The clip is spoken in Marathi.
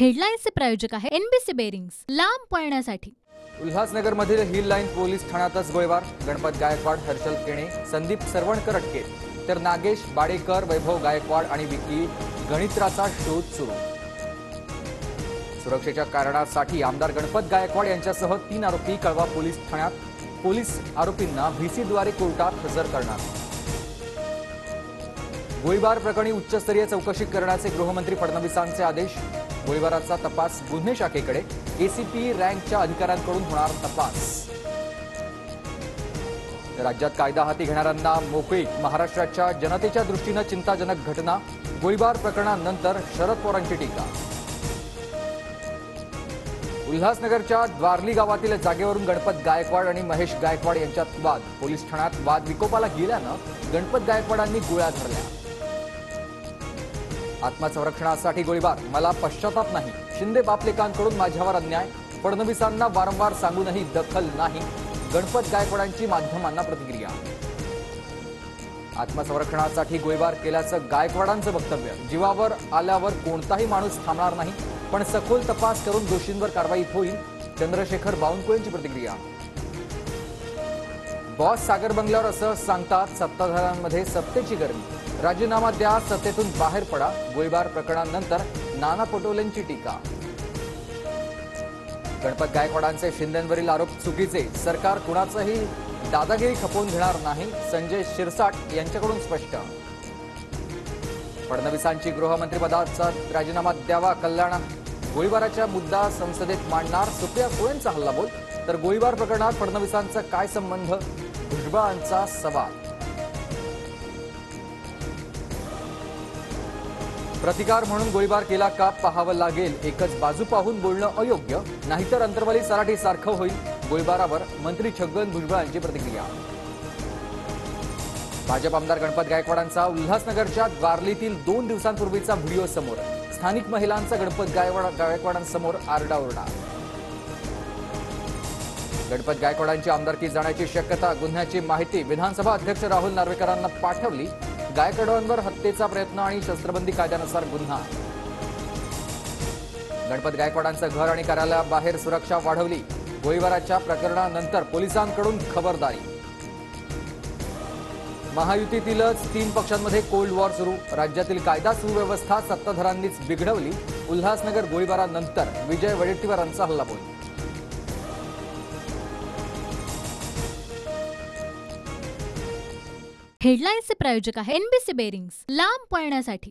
हेडलाईन्सचे प्रायोजक आहे एनबीसी बेरिंग्स लांब पळण्यासाठी. उल्हासनगरमधील हिल लाईन पोलीस ठाण्यातच गोळीबार. गणपत गायकवाड हर्षल केणे संदीप सरवणकर अटके. तर नागेश बाडेकर वैभव गायकवाड आणि विकी गणित्राचा शोध सुरू. सुरक्षेच्या कारणासाठी आमदार गणपत गायकवाड यांच्यासह तीन आरोपी कळवा पोलीस ठाण्यात. पोलीस आरोपींना व्हीसीद्वारे कोर्टात हजर करणार. गोळीबार प्रकरणी उच्चस्तरीय चौकशी करण्याचे गृहमंत्री फडणवीसांचे आदेश. गोळीबाराचा तपास गुन्हे शाखेकडे. एसीपी रँकच्या अधिकाऱ्यांकडून होणार तपास. राज्यात कायदा हाती घेणाऱ्यांना मोकळीक महाराष्ट्राच्या जनतेच्या दृष्टीनं चिंताजनक घटना गोळीबार प्रकरणानंतर शरद पवारांची टीका. उल्हासनगरच्या द्वारली गावातील जागेवरून गणपत गायकवाड आणि महेश गायकवाड यांच्यात वाद. पोलीस ठाण्यात वाद विकोपाला गेल्यानं गणपत गायकवाडांनी गोळ्या धरल्या. आत्मसंरक्षणासाठी गोळीबार. मला पश्चाताप नाही. शिंदे बापलेकांकडून माझ्यावर अन्याय. फडणवीसांना वारंवार सांगूनही दखल नाही. गणपत गायकवाडांची माध्यमांना प्रतिक्रिया. आत्मसंरक्षणासाठी गोळीबार केल्याचं गायकवाडांचं वक्तव्य. जीवावर आल्यावर कोणताही माणूस थांबणार नाही. पण सखोल तपास करून दोषींवर कारवाई होईल. चंद्रशेखर बावनकुळेंची प्रतिक्रिया. बॉस सागर बंगल्यावर असं सांगतात सत्ताधाऱ्यांमध्ये सत्तेची गर्मी. राजीनामा द्या सत्तेतून बाहेर पडा. गोळीबार प्रकरणानंतर नाना पटोलेंची टीका. गणपत गायकवाडांचे शिंदेवरील आरोप चुकीचे. सरकार कुणाचंही दादागिरी खपवून घेणार नाही संजय शिरसाट यांच्याकडून स्पष्ट. फडणवीसांची गृहमंत्रीपदाचा राजीनामा द्यावा कल्याण. गोळीबाराचा मुद्दा संसदेत मांडणार सुप्रिया सुळेंचा हल्लाबोल तर गोळीबार प्रकरणात फडणवीसांचा काय संबंध? भुजबळांचा सवाल प्रतिकार म्हणून गोळीबार केला का पाहावं लागेल. एकच बाजू पाहून बोलणं अयोग्य. नाहीतर अंतर्वली सराठी सारखं होईल. गोळीबारावर मंत्री छगन भुजबळांची प्रतिक्रिया. भाजप आमदार गणपत गायकवाडांचा उल्हासनगरच्या द्वारलीतील दोन दिवसांपूर्वीचा व्हिडिओ समोर. स्थानिक महिलांचा गणपत गायकवाडांसमोर आरडाओरडा. गणपत गायकवाडांची आमदारकी जाण्याची शक्यता गुन्ह्याची माहिती विधानसभा अध्यक्ष राहुल नार्वेकरांना पाठवली. गायकवाडांवर हत्येचा प्रयत्न आणि शस्त्रबंदी कायद्यानुसार गुन्हा. गणपत गायकवाडांचं घर आणि कार्यालयाबाहेर सुरक्षा वाढवली. गोळीबाराच्या प्रकरणानंतर पोलिसांकडून खबरदारी. महायुतीतीलच तीन पक्षांमध्ये कोल्ड वॉर सुरू. राज्यातील कायदा सुव्यवस्था सत्ताधारांनीच बिघडवली. उल्हासनगर गोळीबारानंतर विजय वडेट्टीवारांचा हल्लाबोल हेडलाईन्सचे प्रायोजक आहे एनबीसी बेरिंग्स लांब पळण्यासाठी.